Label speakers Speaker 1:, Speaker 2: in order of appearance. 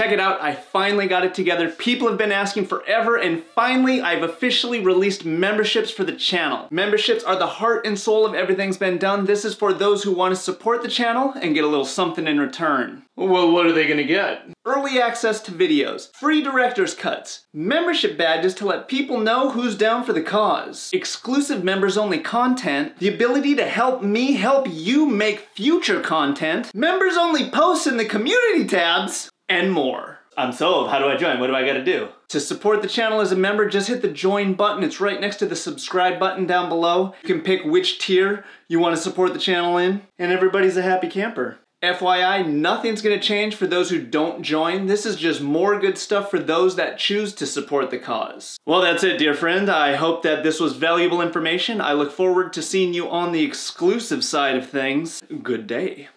Speaker 1: check it out. I finally got it together. People have been asking forever, and finally, I've officially released memberships for the channel. Memberships are the heart and soul of everything's been done. This is for those who want to support the channel and get a little something in return.
Speaker 2: Well, what are they gonna get?
Speaker 1: Early access to videos, free director's cuts, membership badges to let people know who's down for the cause, exclusive members only content, the ability to help me help you make future content, members only posts in the community tabs, and more. I'm sold. How do I join? What do I gotta do? To support the channel as a member, just hit the join button. It's right next to the subscribe button down below. You can pick which tier you want to support the channel in, and everybody's a happy camper. FYI, nothing's gonna change for those who don't join. This is just more good stuff for those that choose to support the cause. Well, that's it, dear friend. I hope that this was valuable information. I look forward to seeing you on the exclusive side of things. Good day.